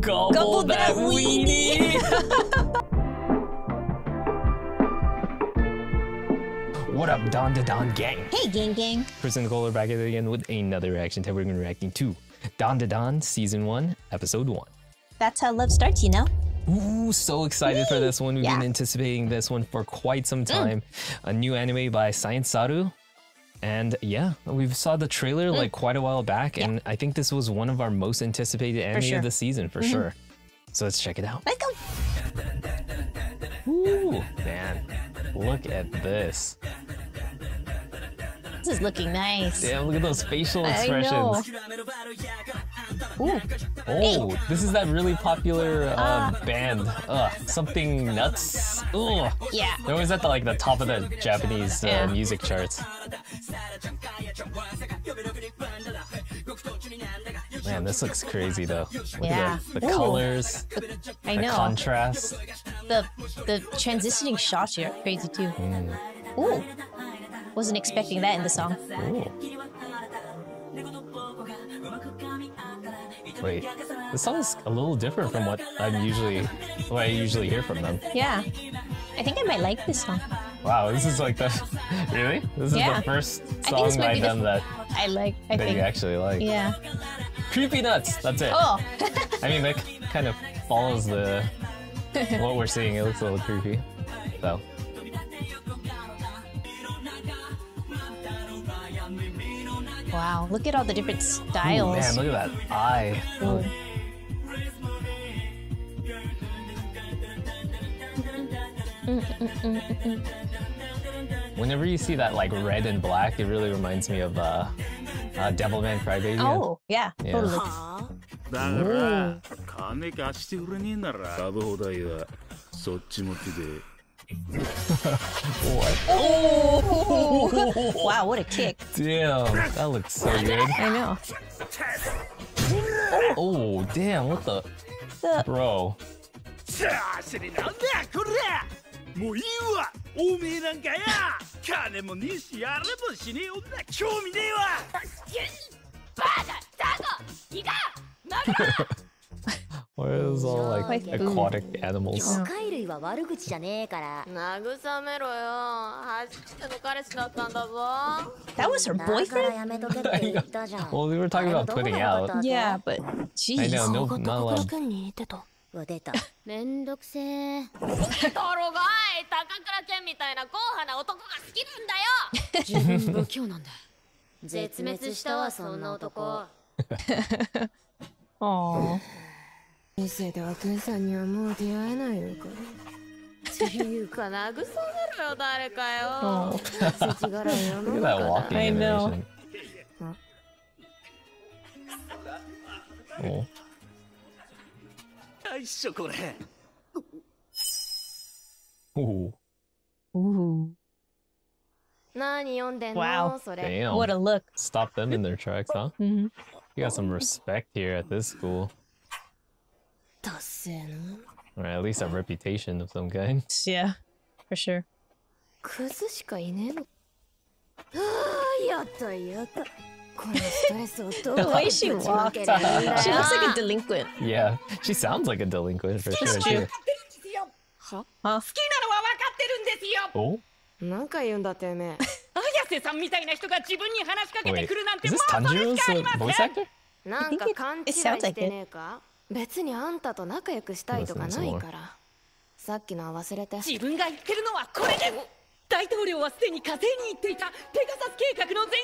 Gobble, Gobble that that weenie. what up, Dan Da Dan gang? Hey, gang gang. Chris and Nicole are back at it again with another reaction. Today we're going to be reacting to Dan Da Dan Season 1, Episode 1. That's how love starts, you know? Ooh, so excited for this one. We've been anticipating this one for quite some mm. time. A new anime by Science Saru. And yeah, we saw the trailer mm. like quite a while back, and I think this was one of our most anticipated anime sure. of the season for mm-hmm. sure. So let's check it out. Let's go. Ooh, man, look at this. This is looking nice. Damn, look at those facial I know. Ooh. Oh, this is that really popular uh, Ah. band, uh, something nuts. Ugh. Yeah. They're always at the like the top of the Japanese uh, Yeah. music charts. Man, this looks crazy though. Look Yeah. the, the colors, I the know. contrast. the the transitioning shots here are crazy too. Mm. Ooh. Wasn't expecting that in the song. Ooh. Wait, this song's a little different from what I'm usually what I usually hear from them. Yeah. I think I might like this song. Wow, this is like the really? This is Yeah. the first I think this song by them that, I like I that think you actually like. Yeah. Creepy nuts. That's it. Oh. I mean, that kind of follows the what we're seeing. It looks a little creepy. So Look at all the different Ooh, styles. man, look at that eye. Ooh. Whenever you see that like red and black, it really reminds me of uh, uh Devilman Crybaby. Oh, yeah. Yeah. Totally. だから金貸してくれねえならラブホ代はそっち持ってて What? Wow, what a kick. Damn, that looks so good. I know. Oh, damn, what the The bro? さあしになんだこれもういいわおめえなんかや金もねえしやれもしねえ女興味ねえわ What is all like Like aquatic animals? 魚介類は悪口じゃねえから慰めろよ初めての彼氏だったんだぞ that was her だから boyfriend? やめとけって言ったじゃん Well, we were talking about putting out. Yeah, but I jeez. know, no, が not 高倉 allowed. 健に似てたうわ出ためんどくせえとろがい高倉健みたいな硬派な男が好きなんだよ自分不器用なんだ絶滅したわそんな男 Aw. 人生では健さんにはもう出会えないのかっていうか慰めろよ誰かよ Oh. 世知辛い世 Look の at that 中だ walking I know. animation. Oh. よいしょこれ Ooh, Ooh. 何読んでんの Wow. それ damn. What a look. Stop them in their tracks, huh? hmm You got some respect here at this school. 達成な Or at least a reputation of some kind. Yeah, for sure. クズしかいねえのああやったやったこのストレスをどう The やっ way て she ぶちまけ walked, りゃいいんだよ she looks like a delinquent. Yeah, she sounds like a delinquent for sure, too. は Huh? 好きなのは分かってるんですよ Oh? なんか言うんだてめえ綾瀬さんみたいな人が自分に話しかけて Wait, くるなんて is も this うそれ Tanjiro's しかあり uh, ま voice せん actor? なんか it- 勘違い it sounds し like てねえか 別にあんたと仲良くしたいとかないから。さっきのは忘れて。自分が言ってるのはこれで大統領はすでに火星に行っていたペガサス計画の全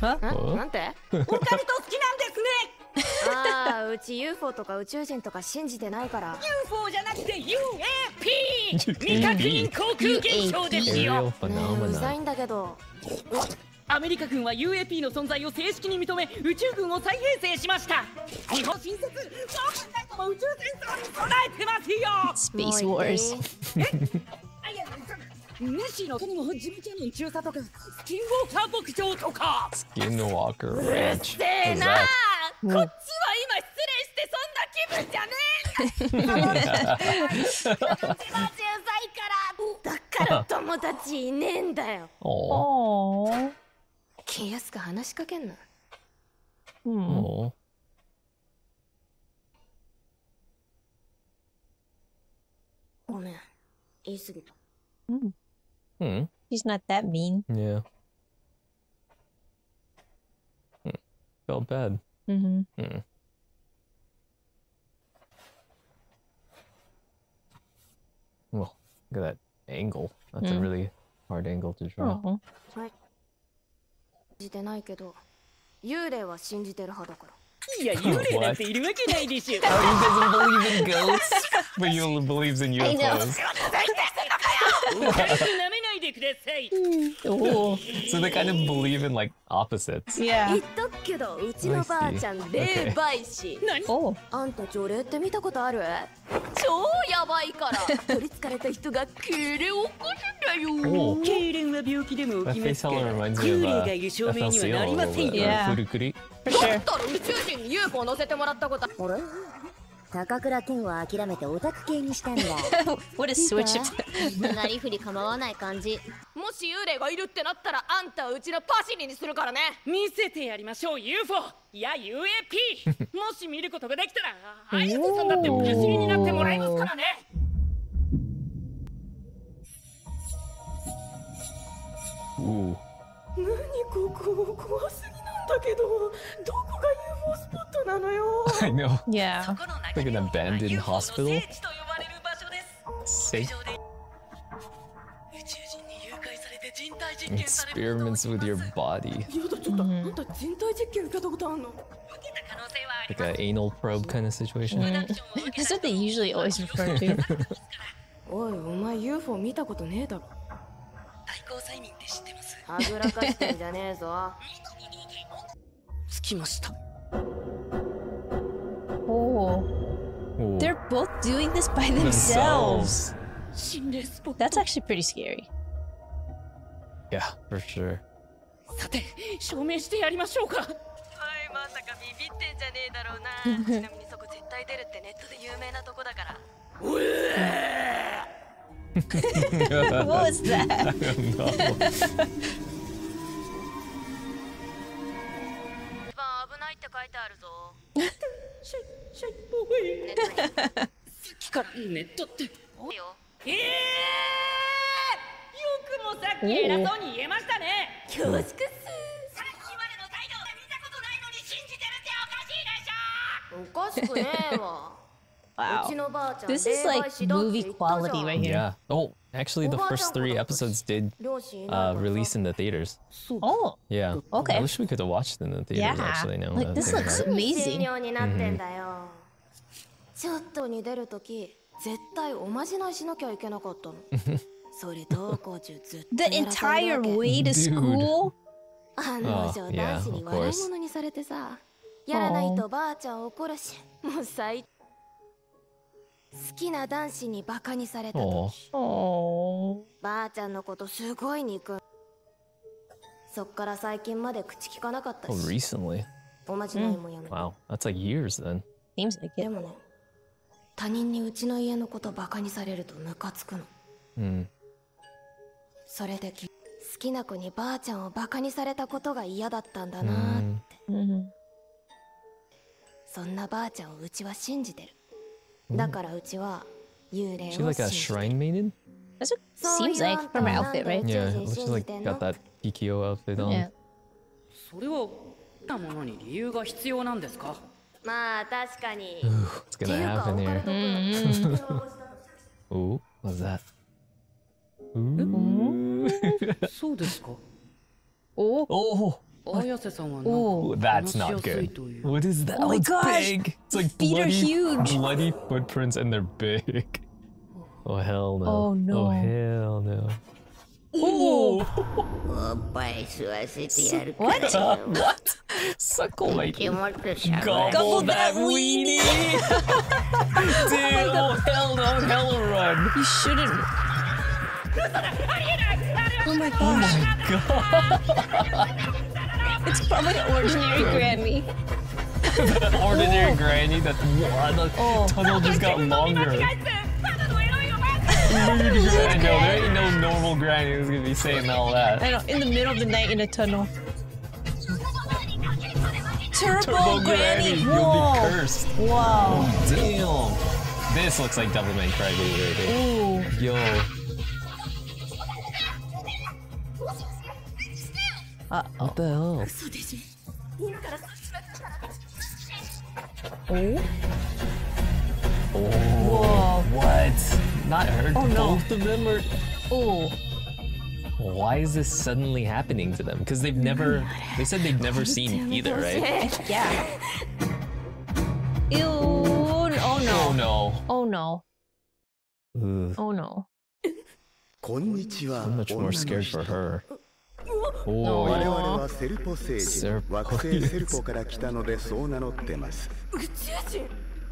容とは。なんて？オカルト好きなんですね。ああうち UFO とか宇宙人とか信じてないから。UFO じゃなくて UAP 未確認航空現象ですよ。ねえうざい.んだけどアメリカ軍は UAP の存在を正式に認め宇宙軍を再編成しました。日本新設そう考えても宇宙戦争に備えてますよ。Space もう言って Wars. あいやネッシーの他にもジミキャノン中佐とかスキンウォーカー牧場とか。Skinwalker Ranch. せえ What is な that? こっちは今失礼してそんな気分じゃねえ一番小さいから。だから 友達いねえんだよ。Oh. 気安く話しかけんな。うん。おごめん。言い過ぎた。うん。うん。He's not that mean. Yeah. Hmm. Felt bad. Mm-hmm. Hmm. Well, look at that angle. That's mm. a really hard angle to draw. 信じてないけど幽霊は信じてる派だからいや幽霊なんているわけないでしょ He doesn't believe in ghosts, but he only believes in. UFOs. Oh. So they kind of believe in like opposites. 言 Yeah. っとくけどうちのばあちゃん霊媒師。何？Oh. あんた除霊って見たことある？超やばいから。取りつかれた人が敬礼起こすんだよ。Oh, 痙攣は病気でも起きますから。幽霊 uh, がいる証明にはなりません.よ.だったら宇宙人に UFO 乗せてもらったこと。あれ？高倉健は諦めてオタク系にしたんだ。What a switch of なりふり構わない感じ。もし幽霊がいるってなったらあんたはうちのパシリにするからね。見せてやりましょう UFO いや UAP もし見ることができたら綾瀬さんだってパシリになってもらいますからね.何ここ怖すぎなんだけど。どこが UFO スポット I know. Yeah. Like an abandoned hospital. 聖地と呼ばれる場所です Safe 宇宙人に誘拐されて人体実験される experiments with your body. やだちょっと、あんた人体実験受けたことあんの受けた可能性はあり Like an anal probe kind of situation. That's what they usually always refer to. おいお前 UFO 見たことねえだろ対抗催眠って知ってますはぐらかしてんじゃねえぞ着きました Oh. Ooh. They're both doing this by themselves. Themselves. 心霊スポット That's actually pretty scary. Yeah, for sure. さて証明してやりましょうかはいまさかビビってんじゃねえだろうなちなみにそこ絶対出るってネットで有名なとこだから What was that? no. 一 ャイボーイさっきからネットってええー、よくもさっき偉そうに言えましたね恐縮っすさっきまでの態度見たことないのに信じてるっておかしいでしょおかしくねえわ Wow. This is 霊 like movie quality ん right here. Yeah. Oh, actually, the first three episodes did uh, release in the theaters. Oh, Yeah. Okay. I wish we could have watched in the theaters. yeah. Actually, now Like this looks amazing. 妙になってんだよ、ちょっとに出るとき絶対おまじないしなきゃいけなかったのそれどうこう中ずっと The やらされる entire わけ way to Dude. school? 案の Oh, 定 yeah, 男子に of 笑い course. 物にされてさやらないとばあちゃん怒るしもう最好きな男子にバカにされた Oh. 時 Oh. ばあちゃんのことすごい憎んそっから最近まで口聞かなかった Oh, し recently. おまじないもやめた、 Wow. That's like years then. でもね他人にうちの家のことバカにされるとムカつくの。うそれで好きな子にばあちゃんをバカにされたことが嫌だったんだなそんなばあちゃんをうちは信じてる。だからうちは幽霊を信じてる、うん That's what it seems like from my outfit, right? Yeah, it looks like got that EKO outfit まあ確かに What's って gonna いうか happen オカル here? ト部 Ooh, what's that? Ooh. そうですか Oh. Oh, 綾瀬さんは Oh. なん that's か not 話しやすい good. という What is that? Oh my it's gosh! big. It's like feet are bloody, huge. bloody footprints, and they're big. Oh hell no! Oh, no. Oh hell no! Ooh. большое светер. What? Uh, what? Suckle lady. Gobble, Gobble that weenie. Dude, oh, oh, hell no, hell run. You shouldn't. Oh my gosh. Oh my god. it's probably an ordinary granny. that ordinary granny that wow, the oh. tunnel just got longer. I know there ain't no normal granny who's gonna be saying all that. I know, in the middle of the night in a tunnel. Turbo, Turbo Granny! Granny, you'll Whoa. be cursed. Wow. Damn. This looks like Devilman Crybaby right here. Ooh. Yo. Uh What the hell? oh. Oh, Whoa. what? Not her. Oh, no. Both of them are. Ooh. Why is this suddenly happening to them? Because they've never. They said they've never seen either, right? Yeah. Ew. Oh Oh no. no. Oh no. Ugh, Oh no. こんにちは I'm much more scared for her. 我 Oh, 々はセルポ星セルポ人惑星セルポから来たのでそう名乗ってます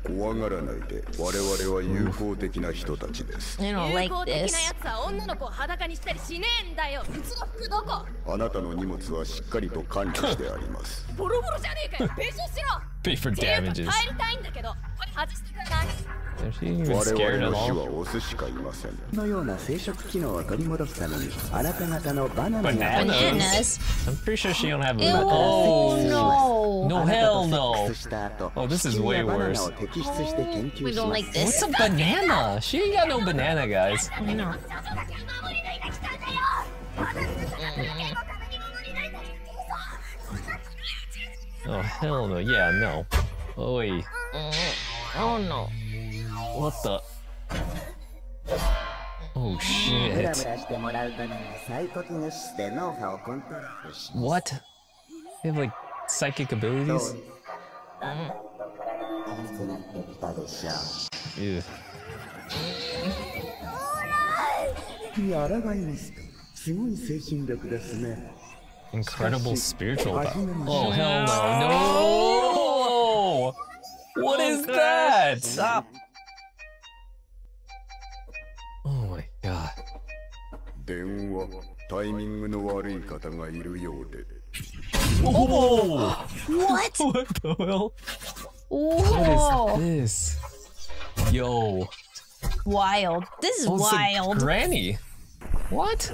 怖がらないで我々は友好的な人たちです。I don't 友 like 好的なやは女の子を裸にしたりしねえんだようちの服どこあなたの荷物はしっかりと管理してあります。ボロボロじゃねえかよ。弁償しろ pay for damages. Bananas? I'm pretty sure she don't have a Oh no! No hell no! Oh this is way worse. Oh, we don't like this. What's a banana? She ain't got no banana guys. I know. Oh, hell no. Yeah, no. Oi. Oh, no. What the? Oh, shit. What? They have, like, psychic abilities? Ew. うやらがいますかすごい精神力ですね Incredible spiritual power. 初めまして Oh hell no. No! What is that? Stop. Oh my god. 電話タイミングの悪い方がいるようで Oh! What? What the hell? Whoa. What is this? Yo. Wild. This is Oh, it's a wild. granny. What?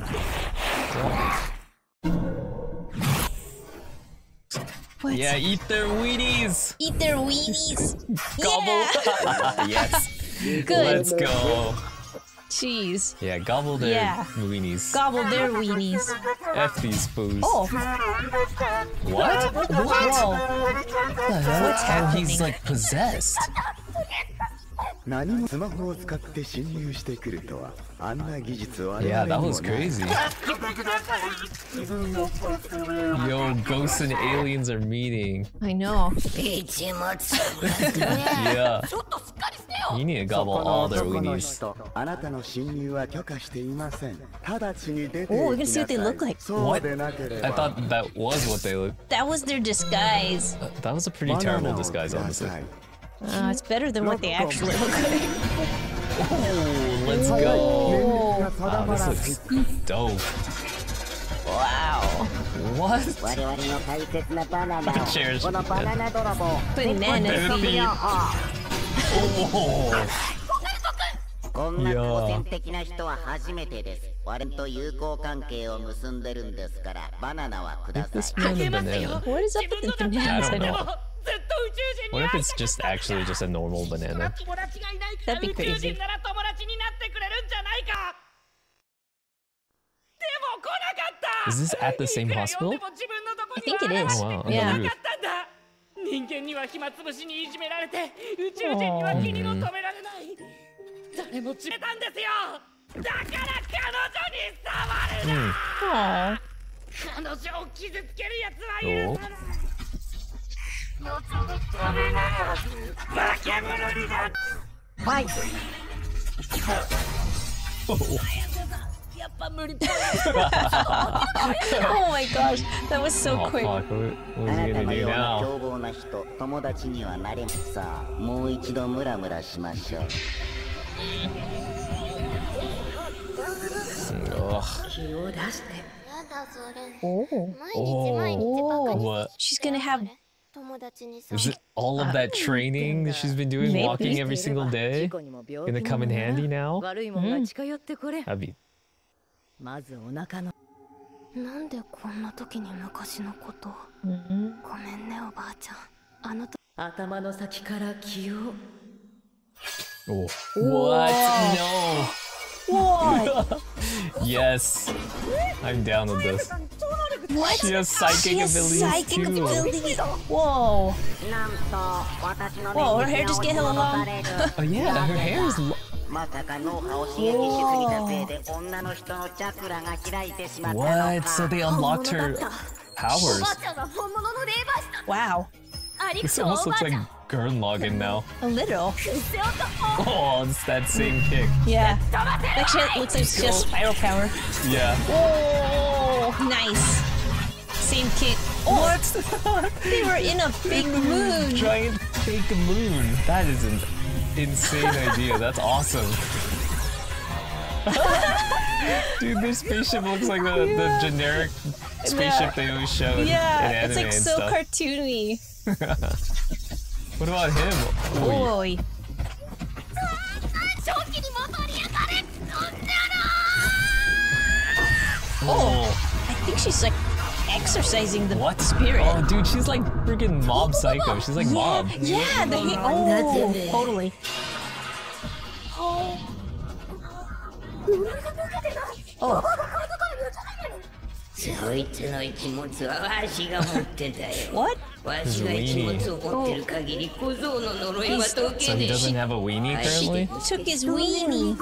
What? Yeah, eat their Wheaties. Eat their weenies. Gobble. Yeah. yes. Good. Let's go. Jeez. Yeah, gobble their Yeah. weenies. Gobble their weenies. F these foos. Oh. What? What? Whoa. hell? What's he's like possessed. 何もスマホを使って侵入してくるとはあんな技術我 Yeah, 々 that に was もない crazy. Yo, ghosts and aliens are meeting. I know. Yeah. ちょっとしっかりしてよ You need to そ gobble この all their 男の weenies. 人あなたの侵入は許可していません直ちに出て Oh, 行 we're き gonna see な what they さ look い like. そうでなけれ I ば thought that was what they looked. That was their disguise. That was a pretty バナナ terrible を disguise, くだ honestly. さい Uh, it's better than what they actually look like. Oh, let's go. 年齢が定 Wow, ま this らず looks dope. Wow. What? 我々の大切なバナナを Cheers. このバナナ泥棒 Banana Banana thief. Oh. こんないやー好戦的な人は初めてです我々と友好関係を結んでるんですからバナナはくだ Give さ this い man a ますよ banana. What is up with the bananas? I I don't know. know. ずっと宇宙人 What に if 会い it's た just かった actually just a normal そんな banana? 友達がいないから That'd be 宇宙 crazy. 人なら友達になってくれるんじゃないかでも来なかった Is this at the same いくら hospital? 呼んでも自分のとこ I に think it は is. Oh, wow. Yeah. なかったんだ人間には暇つぶしにいじめられて宇宙人には気にも留められない誰も決めたんですよだから彼女に触るな Aw. 彼女を傷つけるやつは許さない バカ者になやっぱ無理っぽい Oh my gosh. That was so Oh quick. fuck! What, あ what is な he た gonna の do ような now? 凶暴な人友達にはなれんさあもう一度ムラムラしましょう Ugh. やだそれ Oh. 毎日毎日バカに What? She's gonna have 友達にさ Is it all of that training that she's been doing, Maybe. walking every single day, gonna come in handy now? 悪いものが近寄ってこれ That'd be まずお腹のなんでこんな時に昔のことを Mhm. ごめんねおばあちゃんあの時頭の先から気を Oh. What? No. What? Yes. I'm down with this. What? She has psychic she has abilities psychic too. Abilities. Whoa. Whoa, her hair just get hella long. oh yeah, her hair is long. What? So they unlocked her oh, powers. Wow. This almost looks like Gurren Lagann now. A little. Oh, it's that same kick. Yeah. That shit looks like it's just spiral power. Yeah. Oh, nice same kid. Oh, what? they were in a big moon. Giant fake moon. That is an insane idea. That's awesome. Dude, this spaceship looks like the, yeah. the generic spaceship yeah. they always show. In, yeah, in it's like so stuff. cartoony. what about him? Boy. Oh. oh, I think she's like exercising the What? spirit. Oh, dude, she's like freaking mob psycho. She's like mob. Yeah, the he- oh, totally. そいつの一物はわしが持ってたよ What? わしが一物を持ってる限り小僧の呪いは解 So け he ねえ doesn't し have a weenie わし currently? Took his weenie.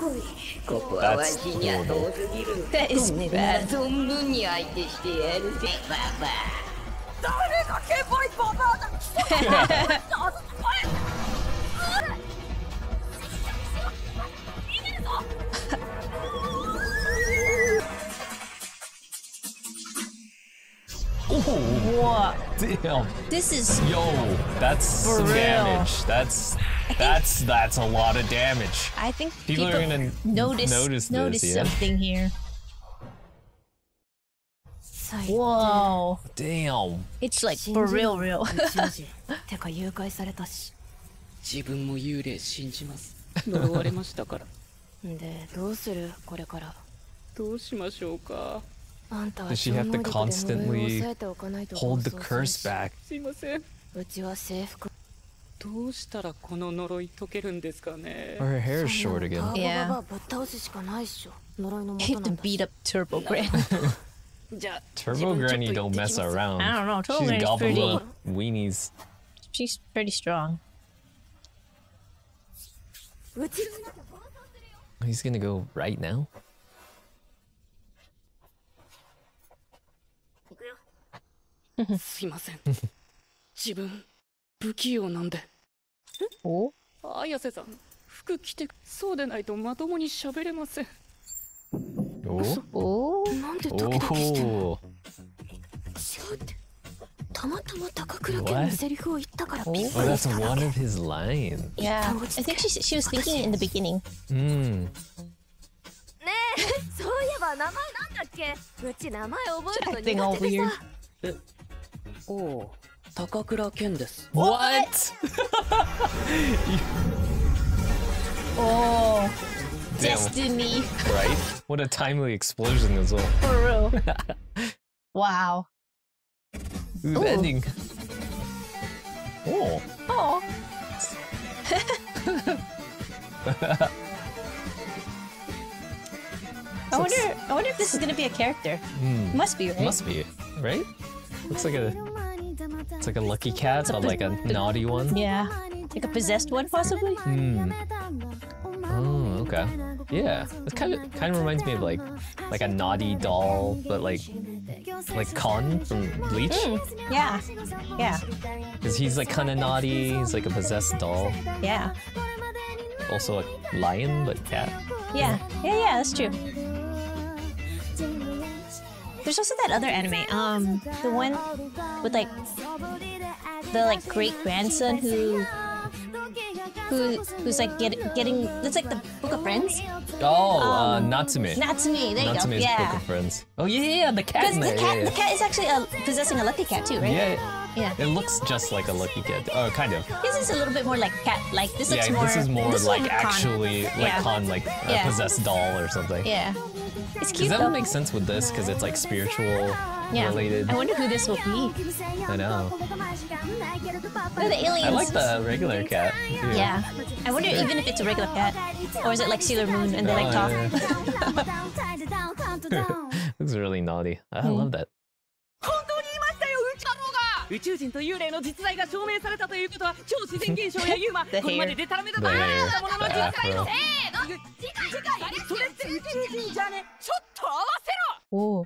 ここはわ That's しには遠すぎる That is な bad. 存分に相手してやるぜババア誰がケボイババアだ Oh, damn. This is Yo, that's some real. damage. That's that's that's a lot of damage. I think People people, are gonna notice notice this, notice yeah. something here. Whoa. Damn. It's like for real real. てか誘拐されたし自分も幽霊信じます呪われましたからでどうするこれからどうしましょうかあんたは Does she have to 超能力で呪いを constantly 抑えておかないと Hold the 暴走する curse し back. すいませんうちは制服どうしたらこの呪い解けるんですかね Her hair is そん short なの again. ターボ Yeah. ババアぶっ倒すしかないっしょ呪いの Hit 元 to なんだ beat up Turbo Grand. じゃあ Turbo Granny don't mess around. I don't know, Turbo She's Granny's gobbling pretty- up weenies. She's pretty strong. うちの He's gonna go right now. すいません自分不器用なんで Oh. 綾瀬さん服着てそうでないとまともに喋れません Oh. Oh. なんでドキドキしてんの？Oh. 違うってたまたま高倉健のセリフを言ったからびっ Oh, くりしただ one け of his lines. Yeah. I think she she was thinking it in the beginning. Hmm. ねえそういえば名前なんだっけ？うち名前覚えるの苦手で.さ おお高倉健です What? Oh. Damn. Destiny. Right? What a timely explosion as well. For real. wow. Ooh, Ooh. the ending. Oh. Oh. I wonder. I wonder if this is gonna be a character. Hmm. Must be right. Must be, right? Looks like a it's like a lucky cat, but like a naughty one. Yeah. Like a possessed one, possibly. Hmm. Oh, okay. Yeah. It kind of kind of reminds me of like like a naughty doll, but like like Kon from Bleach, Hmm. Yeah. Yeah. because he's like kind of naughty. He's like a possessed doll, Yeah. also a lion, but cat. Yeah. Yeah. Yeah. That's true. There's also that other anime, um, the one with like the like great grandson who who who's like get, getting that's like the Book of Friends. Oh, uh, Um, Natsume. Natsume, there you Natsume's go. Book of Friends. Oh yeah, yeah, the cat Because the cat, yeah, the cat is actually uh, possessing a lucky cat too, right? yeah. yeah. Yeah. It looks just like a Lucky Cat. Oh, kind of. This is a little bit more like cat. Like this looks yeah, more. this is more this like one Kon. actually like Yeah. Kon like a Yeah. possessed doll or something. Yeah. It's cute that though. make sense with this because it's like spiritual yeah. related. I wonder who this will be. I know. Look at the aliens. I like the regular cat. too. Yeah. I wonder even if it's a regular cat, or is it like Sailor Moon and they like Oh, talk? yeah. Looks really naughty. I Hmm. love that. 本当にいましたよ宇宙だろうが宇宙人と幽霊の実在が証明されたということは超自然現象やユーマ The これまでデタラメだと The 思 hair. ったものの The 実在 afro. のせーの次回次回それって宇宙人じゃねちょっと合わせろ Oh.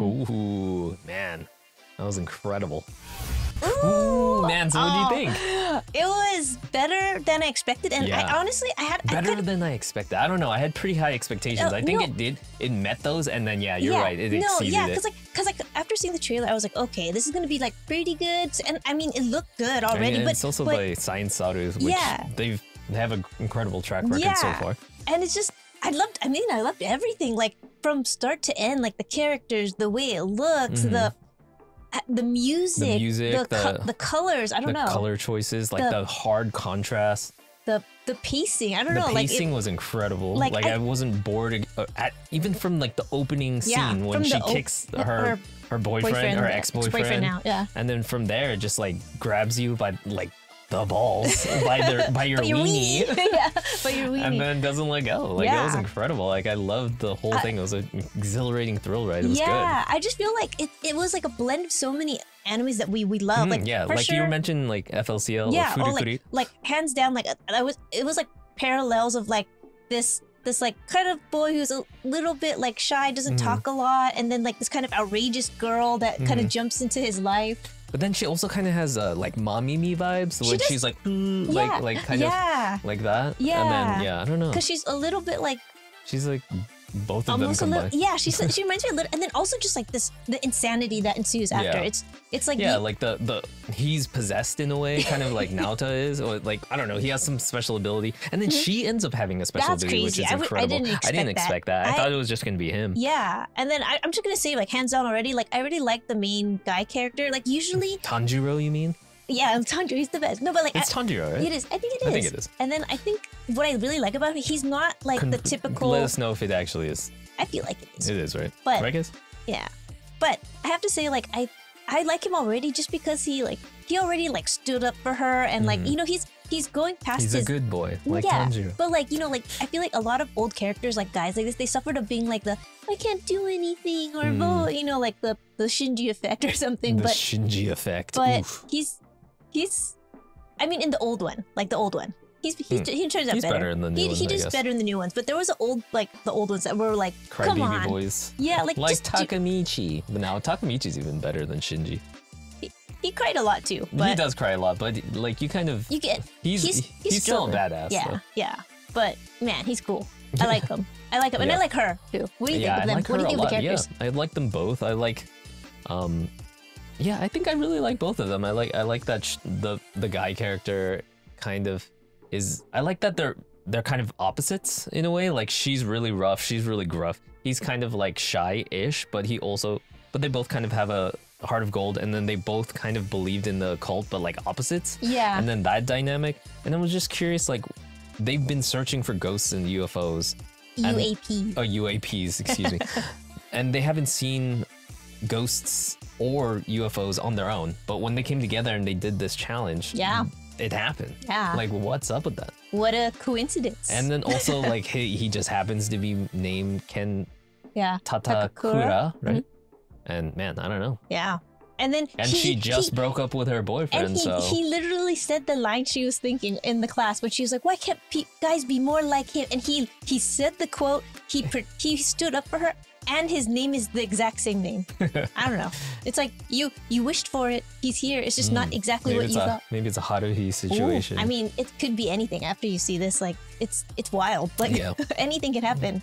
Ooh, man. That was incredible. Ooh, man, so what do you think? It was better than I expected, and Yeah. I honestly I had I Better could, than I expected. I don't know. I had pretty high expectations. Uh, I think no. it did. It met those, and then yeah, you're yeah, right. It no, exceeded yeah, because like, cause like after seeing the trailer, I was like, okay, this is gonna be like pretty good, and I mean, it looked good I mean, already, but it's also but, by Science Saru, which Yeah. they've they have an incredible track record so far. and it's just I loved. I mean, I loved everything, like from start to end, like the characters, the way it looks, the uh, the music, Mm-hmm. music, the, co- the- the colors. I don't know color choices, like the, The- hard contrast. the the pacing. I don't The know, like it- pacing was incredible. like, Like, I, I- wasn't bored uh, at even from like the opening scene Yeah, when she the op- kicks her- her her boyfriend, boyfriend, or ex boyfriend. ex-boyfriend now, yeah. And then from there, it just like grabs you by like the balls by their by your but your weenie. weenie, yeah, but your weenie. And then doesn't let go. Like it was incredible. Like I loved the whole thing. It was an exhilarating thrill ride. It was yeah, I just feel like it, it was like a blend of so many animes that we we love. good. Like Mm, yeah, like sure, you mentioned, like FLCL yeah, or or like like hands down, like I was it was like parallels of like this this like kind of boy who's a little bit like shy, doesn't Mhm. talk a lot, and then like this kind of outrageous girl that kind of Mhm. jumps into his life. But then she also kind of has uh, like mommy me vibes She when does- she's like "Mm," like Yeah, like kind yeah. of like that. Yeah. And then yeah, I don't know. Because she's a little bit like She's like both of them almost a little yeah. She's she reminds me a little, and then also just like this the insanity that ensues after. Yeah. It's it's like yeah, you- like the the he's possessed in a way, kind of like Naota is, or like I don't know, he has some special ability, and then she ends up having a special Mm-hmm. That's ability, which is I I incredible. didn't I didn't expect that. that. I, I- thought it was just gonna be him. Yeah, and then I, I'm just gonna say like hands down already. Like I already like the main guy character. Like usually, Tanjiro, you mean? Yeah, Tanjiro he's the best. No, but like It's I- Tanjiro, right? It is. I think it is. I think it is. And then I think what I really like about him, he's not like the typical. Let us know if it actually is. I feel like it is. It is, right? But- I guess. Yeah, but I have to say like I I like him already just because he like he already like stood up for her and like Mhm. you know he's he's going past He's a his good boy, like yeah, Tanjiro. but like you know, like I feel like a lot of old characters, like guys like this, they suffered of being like the I can't do anything or Mm. blah, you know, like the the Shinji effect or something. The but Shinji effect. but Oof. he's he's, I mean, in the old one, like the old one, he's he, Hmm. he turns out He's better. better in the new he, ones, he better in the new ones, but there was old like the old ones that were like, come on, boys. yeah, like, Like just Takemichi. But now Takemichi's even better than Shinji. he cried a lot too, but he does cry a lot, but like you kind of you get He's- he's still a badass, Yeah, though. yeah, but man, he's cool. I like him. I like him, and I like her too. What do you yeah, think of them? like what do you think of the characters? Yeah, I like them both. I like, um, yeah, I think I really like both of them. I like I like that sh- the the guy character kind of is. I like that they're they're kind of opposites in a way. Like she's really rough, she's really gruff. He's kind of like shy-ish, but he also but they both kind of have a heart of gold, and then they both kind of believed in the cult, but like opposites. Yeah. And then that dynamic, and I was just curious, like they've been searching for ghosts and UFOs. and- UAP. Oh, UAPs, excuse me. and they haven't seen ghosts or UFOs on their own. But when they came together and they did this challenge, Yeah. it happened. Yeah. Like, what's up with that? What a coincidence. And then also, like, he, he just happens to be named Ken yeah, Takakura, right? Mm-hmm. And man, I don't know. Yeah. And then And he, she just he, broke up with her boyfriend, and he, so he literally said the line she was thinking in the class when she was like, "Why can't pe- guys be more like him?" And he he said the quote. He he stood up for her, and his name is the exact same name. I don't know. It's like you you wished for it. He's here. It's just not exactly what you a thought. maybe it's a Haruhi Ooh, situation. I mean, it could be anything. After you see this, like it's it's wild. Like Yeah. anything can happen.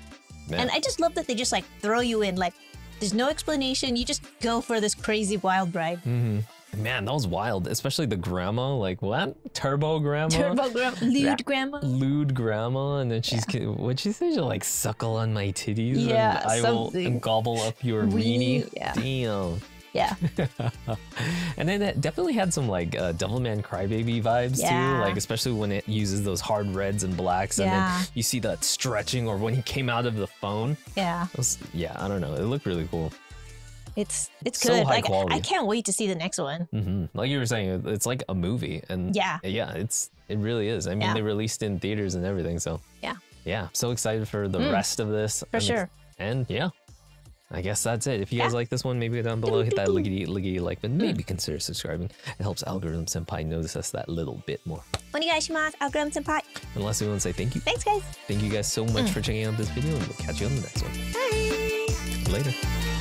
Man. And I just love that they just like throw you in. Like there's no explanation. You just go for this crazy wild ride. hmm Man, that was wild. Especially the grandma. Like what? Turbo grandma. Turbo grandma, lewd grandma. lewd grandma, and then she's what'd she say? She'll like suckle on my titties. Yeah, and I something. will gobble up your Weenie, yeah. Damn. Yeah. and then it definitely had some like uh, Devilman Crybaby vibes Yeah. too, like especially when it uses those hard reds and blacks, and then you see that stretching, or when he came out of the phone. Yeah. Was, yeah, I don't know. It looked really cool. It's it's so good. like quality. I can't wait to see the next one. Mm-hmm. Like you were saying, it's like a movie, and yeah, yeah, it's it really is. I mean, yeah. they released in theaters and everything, so yeah, yeah. So excited for the mm. rest of this for and sure. And yeah, I guess that's it. If you guys like this one, maybe down below, hit that liggity liggity like button. Mm. Maybe mm. consider subscribing. It helps Algorithm Senpai notice us that little bit more. Onegaishimasu, Algorithm Senpai. And lastly, we want to say thank you. Thanks, guys. Thank you guys so much mm. for checking out this video, and we'll catch you on the next one. Bye. Later.